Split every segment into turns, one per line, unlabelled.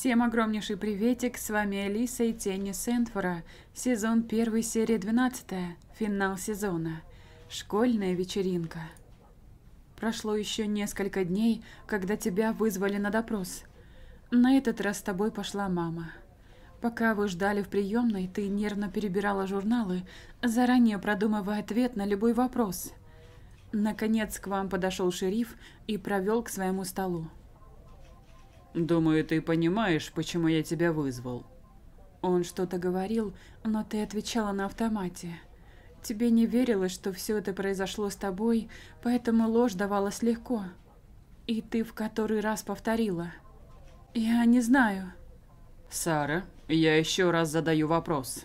Всем огромнейший приветик, с вами Алиса и Тени Сентфора, сезон 1, серия 12, финал сезона, школьная вечеринка. Прошло еще несколько дней, когда тебя вызвали на допрос. На этот раз с тобой пошла мама. Пока вы ждали в приемной, ты нервно перебирала журналы, заранее продумывая ответ на любой вопрос. Наконец к вам подошел шериф и провел к своему столу.
Думаю, ты понимаешь, почему я тебя вызвал.
Он что-то говорил, но ты отвечала на автомате. Тебе не верилось, что все это произошло с тобой, поэтому ложь давалась легко. И ты в который раз повторила. Я не знаю.
Сара, я еще раз задаю вопрос.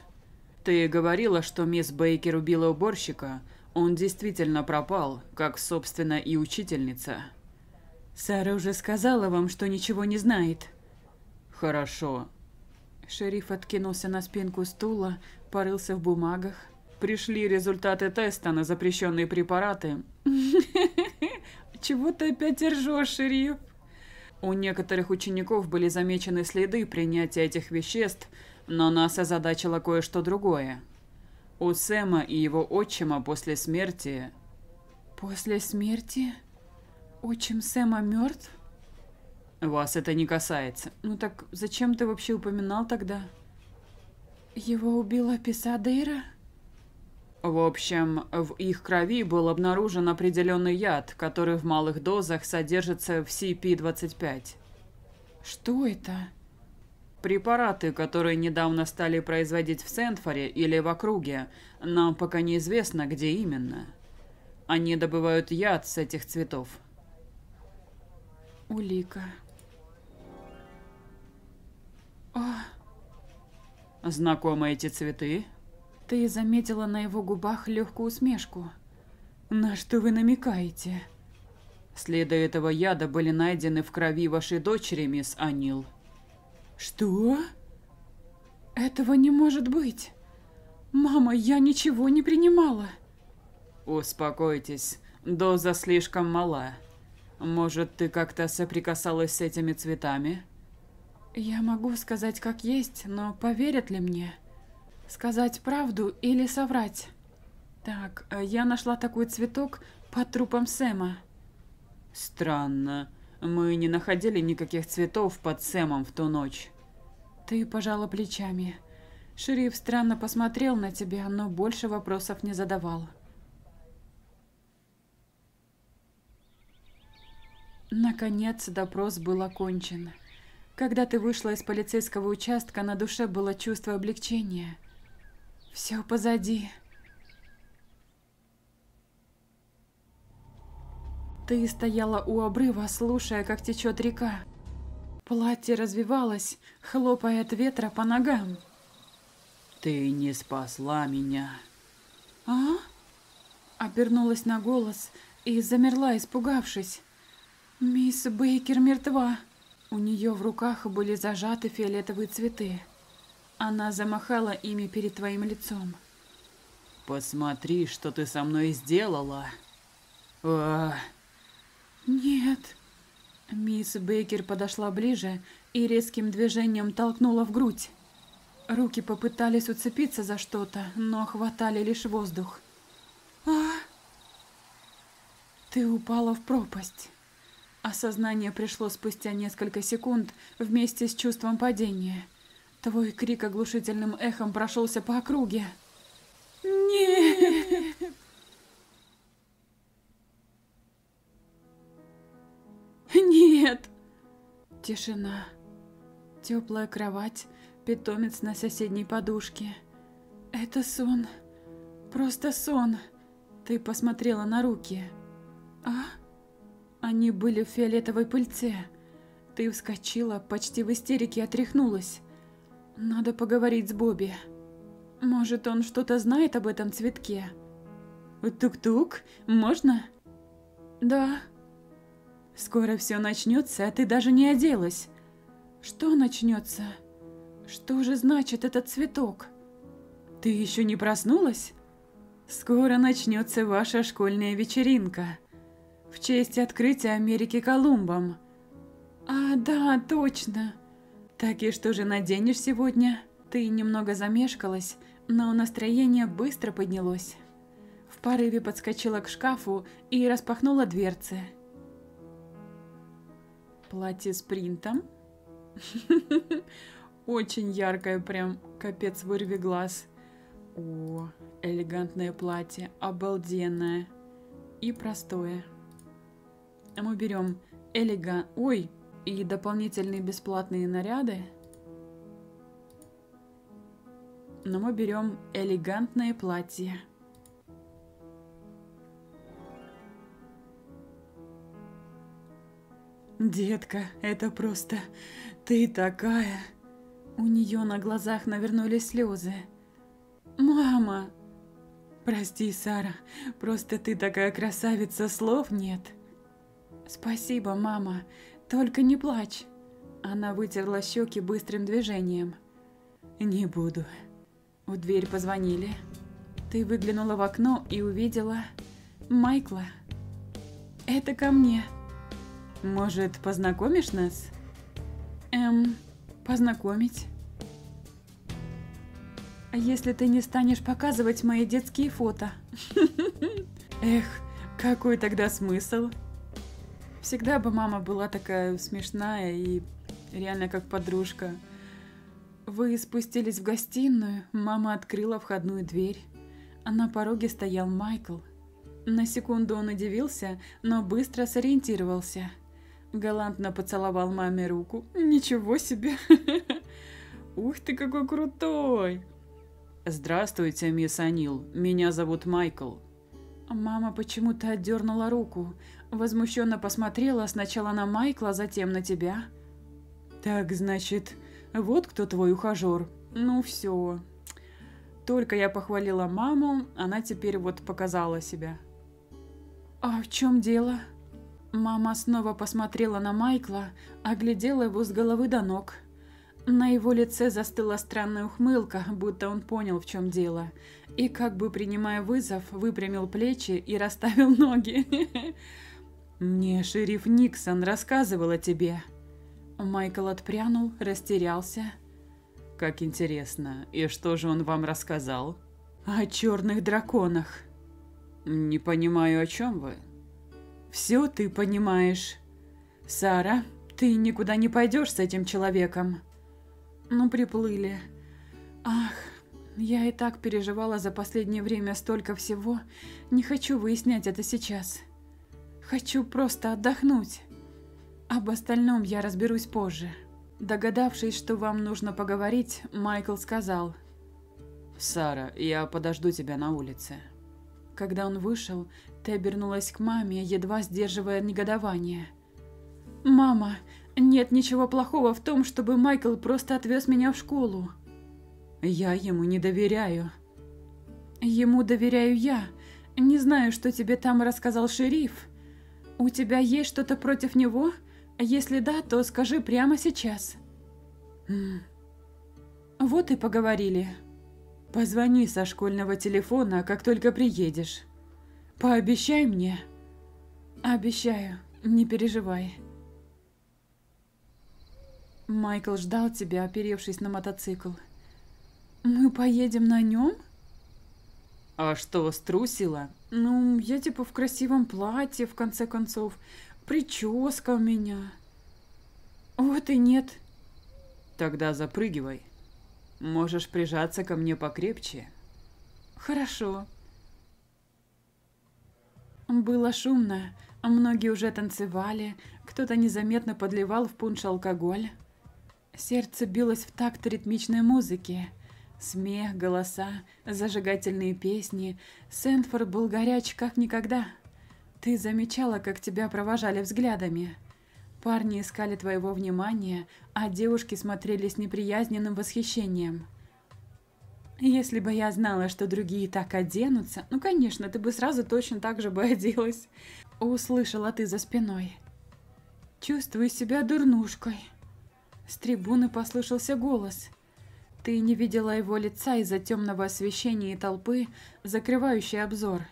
Ты говорила, что мисс Бейкер убила уборщика. Он действительно пропал, как, собственно, и учительница.
Сара уже сказала вам, что ничего не знает.
Хорошо.
Шериф откинулся на спинку стула, порылся в бумагах.
Пришли результаты теста на запрещенные препараты.
Чего ты опять ржешь, шериф?
У некоторых учеников были замечены следы принятия этих веществ, но нас озадачило кое-что другое. У Сэма и его отчима после смерти...
После смерти? Отчим Сэма мертв?
Вас это не касается.
Ну так зачем ты вообще упоминал тогда? Его убила Писадейра?
В общем, в их крови был обнаружен определенный яд, который в малых дозах содержится в CP-25.
Что это?
Препараты, которые недавно стали производить в Сентфоре или в округе, нам пока неизвестно, где именно. Они добывают яд с этих цветов.
Улика. О.
Знакомы эти цветы?
Ты заметила на его губах легкую усмешку. На что вы намекаете?
Следы этого яда были найдены в крови вашей дочери, мисс Анил.
Что? Этого не может быть. Мама, я ничего не принимала.
Успокойтесь, доза слишком мала. Может, ты как-то соприкасалась с этими цветами?
Я могу сказать как есть, но поверят ли мне? Сказать правду или соврать? Так, э, я нашла такой цветок под трупом Сэма.
Странно. Мы не находили никаких цветов под Сэмом в ту ночь.
Ты пожала плечами. Шериф странно посмотрел на тебя, но больше вопросов не задавал. Наконец допрос был окончен. Когда ты вышла из полицейского участка, на душе было чувство облегчения. Все позади. Ты стояла у обрыва, слушая, как течет река. Платье развивалось, хлопая от ветра по ногам.
Ты не спасла меня.
А? Обернулась на голос и замерла, испугавшись. Мисс Бейкер мертва. У нее в руках были зажаты фиолетовые цветы. Она замахала ими перед твоим лицом.
Посмотри, что ты со мной сделала. А...
Нет. Мисс Бейкер подошла ближе и резким движением толкнула в грудь. Руки попытались уцепиться за что-то, но хватали лишь воздух. А! Ты упала в пропасть. Осознание пришло спустя несколько секунд вместе с чувством падения. Твой крик оглушительным эхом прошелся по округе. Нет! Нет! Тишина. Теплая кровать, питомец на соседней подушке. Это сон. Просто сон. Ты посмотрела на руки. А? Они были в фиолетовой пыльце. Ты вскочила, почти в истерике отряхнулась. Надо поговорить с Бобби. Может, он что-то знает об этом цветке? Тук-тук, можно? Да. Скоро все начнется, а ты даже не оделась. Что начнется? Что же значит этот цветок? Ты еще не проснулась? Скоро начнется ваша школьная вечеринка в честь открытия Америки Колумбом. А, да, точно. Так и что же наденешь сегодня? Ты немного замешкалась, но настроение быстро поднялось. В порыве подскочила к шкафу и распахнула дверцы. Платье с принтом? Очень яркое, прям капец вырви глаз. О, элегантное платье, обалденное и простое. Мы берем элегант... Ой, и дополнительные бесплатные наряды. Но мы берем элегантное платье. Детка, это просто... Ты такая... У нее на глазах навернулись слезы. «Мама!» «Прости, Сара, просто ты такая красавица, слов нет». «Спасибо, мама, только не плачь». Она вытерла щеки быстрым движением. «Не буду». В дверь позвонили. Ты выглянула в окно и увидела Майкла. «Это ко мне». «Может, познакомишь нас?» «Эм, познакомить?» «А если ты не станешь показывать мои детские фото?» «Эх, какой тогда смысл?» Всегда бы мама была такая смешная и реально как подружка. Вы спустились в гостиную, мама открыла входную дверь, а на пороге стоял Майкл. На секунду он удивился, но быстро сориентировался. Галантно поцеловал маме руку. Ничего себе! Ух ты, какой крутой!
Здравствуйте, мисс Анил. Меня зовут Майкл.
Мама почему-то отдернула руку, возмущенно посмотрела сначала на Майкла, затем на тебя. Так, значит, вот кто твой ухажер. Ну все. Только я похвалила маму, она теперь вот показала себя. А в чем дело? Мама снова посмотрела на Майкла, оглядела его с головы до ног. На его лице застыла странная ухмылка, будто он понял, в чем дело, и, как бы принимая вызов, выпрямил плечи и расставил ноги. «Мне шериф Никсон рассказывал о тебе». Майкл отпрянул, растерялся.
«Как интересно. И что же он вам рассказал?»
«О черных драконах».
«Не понимаю, о чем вы?»
«Все ты понимаешь. Сара, ты никуда не пойдешь с этим человеком». «Ну, приплыли. Ах, я и так переживала за последнее время столько всего. Не хочу выяснять это сейчас. Хочу просто отдохнуть. Об остальном я разберусь позже. Догадавшись, что вам нужно поговорить, Майкл сказал.
«Сара, я подожду тебя на улице».
Когда он вышел, ты обернулась к маме, едва сдерживая негодование. «Мама, нет ничего плохого в том, чтобы Майкл просто отвез меня в школу. Я ему не доверяю. Ему доверяю я. Не знаю, что тебе там рассказал шериф. У тебя есть что-то против него? Если да, то скажи прямо сейчас. Вот и поговорили. Позвони со школьного телефона, как только приедешь. Пообещай мне. Обещаю, не переживай. Майкл ждал тебя, оперевшись на мотоцикл. Мы поедем на нем?
А что, струсила?
Ну, я типа в красивом платье, в конце концов. Прическа у меня. Вот и нет.
Тогда запрыгивай. Можешь прижаться ко мне покрепче.
Хорошо. Было шумно, многие уже танцевали, кто-то незаметно подливал в пунш алкоголь. Сердце билось в такт ритмичной музыки. Смех, голоса, зажигательные песни. Сэндфорд был горяч как никогда. Ты замечала, как тебя провожали взглядами. Парни искали твоего внимания, а девушки смотрели с неприязненным восхищением. Если бы я знала, что другие так оденутся, ну, конечно, ты бы сразу точно так же бы оделась. Услышала ты за спиной. Чувствую себя дурнушкой. С трибуны послышался голос. Ты не видела его лица из-за темного освещения и толпы, закрывающей обзор.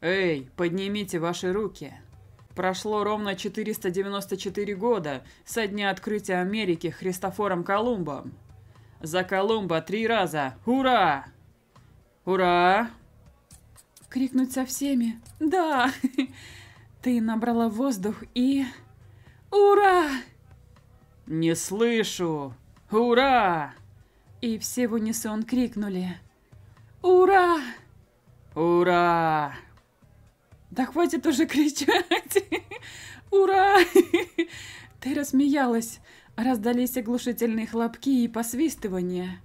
«Эй, поднимите ваши руки!» Прошло ровно 494 года со дня открытия Америки Христофором Колумбом. За Колумба три раза! Ура! Ура!
Крикнуть со всеми. Да! Ты набрала воздух и... Ура!
Не слышу! Ура!
И все в унисон крикнули. Ура!
Ура!
Да хватит уже кричать! Ура! Ты рассмеялась. Раздались оглушительные хлопки и посвистывания.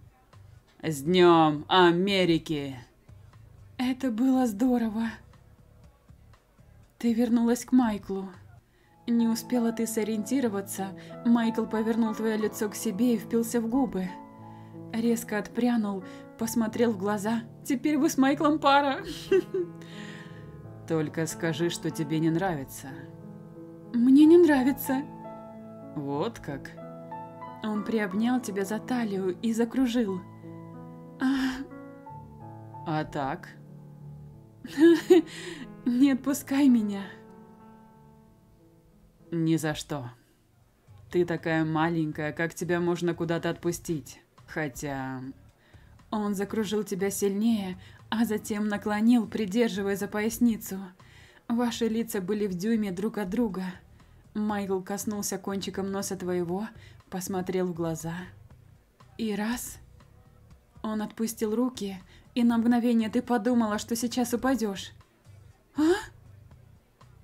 С Днем Америки!
Это было здорово. Ты вернулась к Майклу. Не успела ты сориентироваться, Майкл повернул твое лицо к себе и впился в губы. Резко отпрянул, посмотрел в глаза. Теперь вы с Майклом пара.
Только скажи, что тебе не нравится.
Мне не нравится.
Вот как?
Он приобнял тебя за талию и закружил. А,
а так?
Не отпускай меня.
Ни за что. Ты такая маленькая, как тебя можно куда-то отпустить? Хотя...
Он закружил тебя сильнее, а затем наклонил, придерживая за поясницу. Ваши лица были в дюйме друг от друга. Майкл коснулся кончиком носа твоего, посмотрел в глаза. И раз... Он отпустил руки, и на мгновение ты подумала, что сейчас упадешь. А?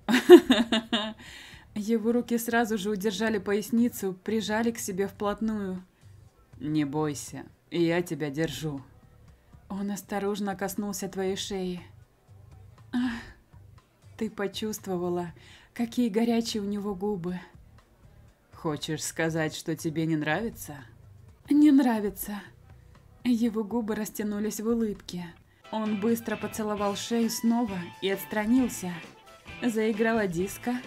Его руки сразу же удержали поясницу, прижали к себе вплотную.
«Не бойся, я тебя держу».
Он осторожно коснулся твоей шеи. Ах, ты почувствовала, какие горячие у него губы.
Хочешь сказать, что тебе не нравится?
Не нравится. Его губы растянулись в улыбке. Он быстро поцеловал шею снова и отстранился. Заиграла диско.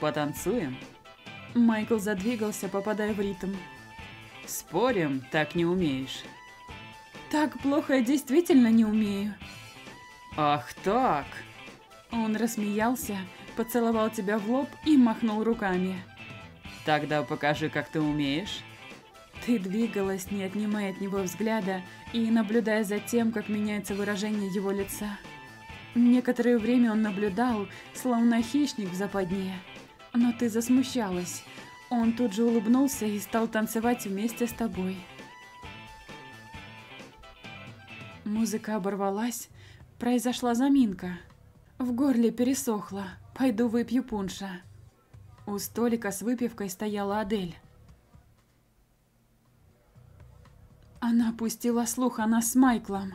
Потанцуем?
Майкл задвигался, попадая в ритм.
Спорим, так не умеешь.
Так плохо я действительно не умею.
Ах так.
Он рассмеялся, поцеловал тебя в лоб и махнул руками.
Тогда покажи, как ты умеешь.
Ты двигалась, не отнимая от него взгляда и наблюдая за тем, как меняется выражение его лица. Некоторое время он наблюдал, словно хищник в западне. Но ты засмущалась. Он тут же улыбнулся и стал танцевать вместе с тобой. Музыка оборвалась, произошла заминка. В горле пересохло, пойду выпью пунша. У столика с выпивкой стояла Адель. Она пустила слух о нас с Майклом.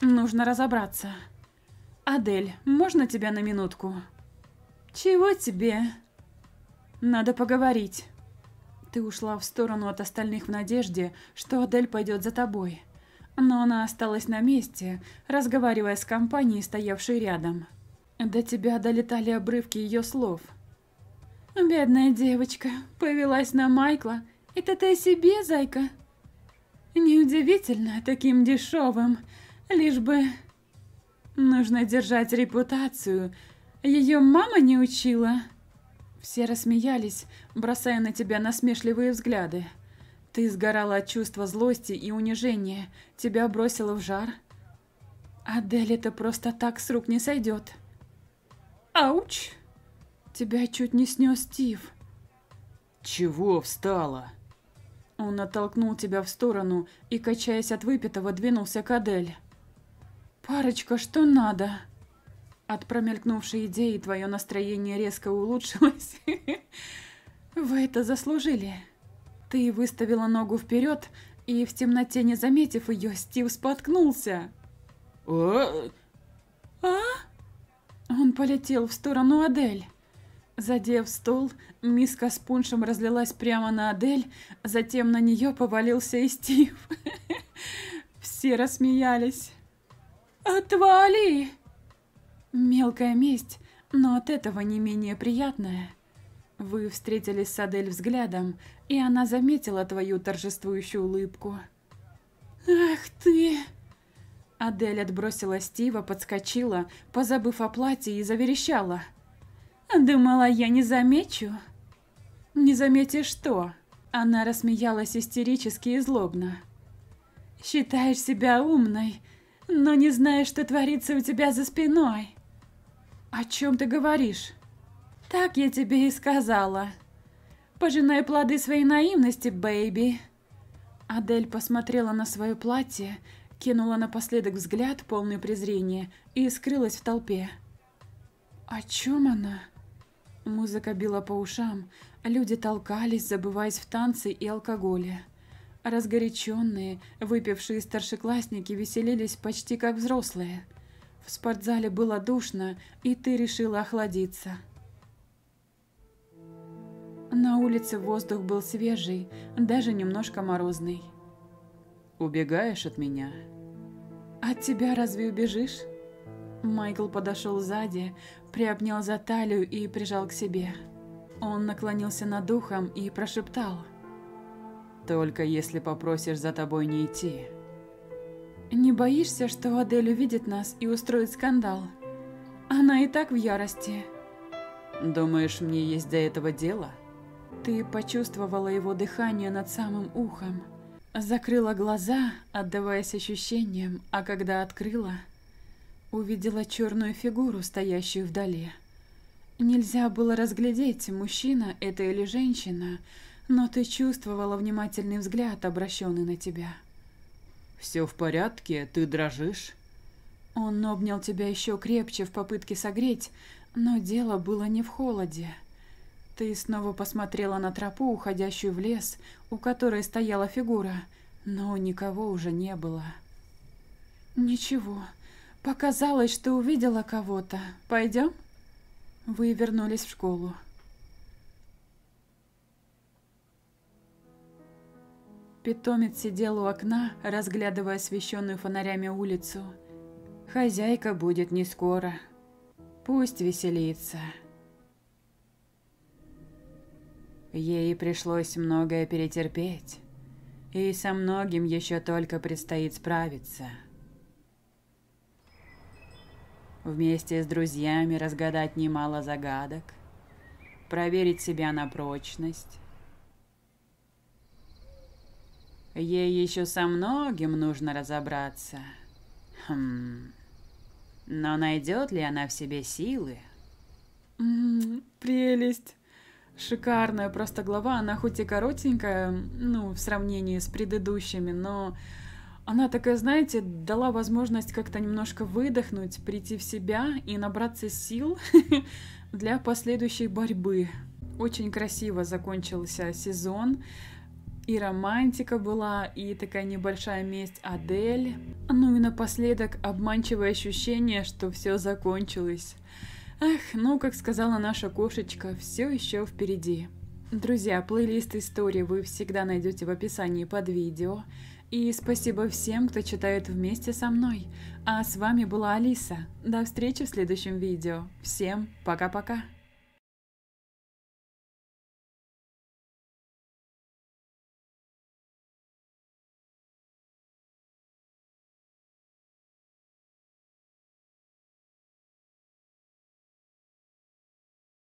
Нужно разобраться. Адель, можно тебя на минутку? Чего тебе? Надо поговорить. Ты ушла в сторону от остальных в надежде, что Адель пойдет за тобой но она осталась на месте, разговаривая с компанией, стоявшей рядом. До тебя долетали обрывки ее слов. «Бедная девочка, повелась на Майкла. Это ты о себе, зайка?» «Неудивительно, таким дешевым. Лишь бы...» «Нужно держать репутацию. Ее мама не учила?» Все рассмеялись, бросая на тебя насмешливые взгляды. Ты сгорала от чувства злости и унижения, тебя бросило в жар. Адель это просто так с рук не сойдет. Ауч! Тебя чуть не снес Стив.
Чего встала?
Он оттолкнул тебя в сторону и, качаясь от выпитого, двинулся к Адель. «Парочка, что надо?» От промелькнувшей идеи твое настроение резко улучшилось. Вы это заслужили. Ты выставила ногу вперед, и в темноте, не заметив ее, Стив споткнулся.
А?
А? Он полетел в сторону Адель. Задев стол, миска с пуншем разлилась прямо на Адель, затем на нее повалился и Стив. Все рассмеялись. «Отвали!» Мелкая месть, но от этого не менее приятная. Вы встретились с Адель взглядом, и она заметила твою торжествующую улыбку. «Ах ты!» Адель отбросила Стива, подскочила, позабыв о платье, и заверещала. Думала, я не замечу. Не заметишь что? Она рассмеялась истерически и злобно. Считаешь себя умной, но не знаешь, что творится у тебя за спиной. О чем ты говоришь? Так я тебе и сказала. Пожинай плоды своей наивности, бэйби. Адель посмотрела на свое платье, кинула напоследок взгляд, полный презрения, и скрылась в толпе. О чем она? Музыка била по ушам, люди толкались, забываясь в танце и алкоголе. Разгоряченные, выпившие старшеклассники веселились почти как взрослые. В спортзале было душно, и ты решила охладиться. На улице воздух был свежий, даже немножко морозный.
«Убегаешь от меня?»
«От тебя разве убежишь?» Майкл подошел сзади, приобнял за талию и прижал к себе. Он наклонился над ухом и прошептал.
«Только если попросишь за тобой не идти».
«Не боишься, что Адель увидит нас и устроит скандал? Она и так в ярости».
«Думаешь, мне есть до этого дело?»
Ты почувствовала его дыхание над самым ухом. Закрыла глаза, отдаваясь ощущениям, а когда открыла, увидела черную фигуру, стоящую вдали. Нельзя было разглядеть, мужчина это или женщина, но ты чувствовала внимательный взгляд, обращенный на тебя.
«Все в порядке? Ты дрожишь?»
Он обнял тебя еще крепче в попытке согреть, но дело было не в холоде. Ты снова посмотрела на тропу, уходящую в лес, у которой стояла фигура, но никого уже не было. Ничего, показалось, что увидела кого-то. Пойдем? Вы вернулись в школу. Питомец сидел у окна, разглядывая освещенную фонарями улицу. Хозяйка будет не скоро. Пусть веселится. Ей пришлось многое перетерпеть, и со многим еще только предстоит справиться. Вместе с друзьями разгадать немало загадок, проверить себя на прочность. Ей еще со многим нужно разобраться. Хм. Но найдет ли она в себе силы? М -м, прелесть. Шикарная просто глава, она хоть и коротенькая, ну, в сравнении с предыдущими, но она такая, знаете, дала возможность как-то немножко выдохнуть, прийти в себя и набраться сил для последующей борьбы. Очень красиво закончился сезон. И романтика была, и такая небольшая месть Адель. Ну и напоследок обманчивое ощущение, что все закончилось. Ах, ну, как сказала наша кошечка, все еще впереди. Друзья, плейлист истории вы всегда найдете в описании под видео. И спасибо всем, кто читает вместе со мной. А с вами была Алиса. До встречи в следующем видео. Всем пока-пока.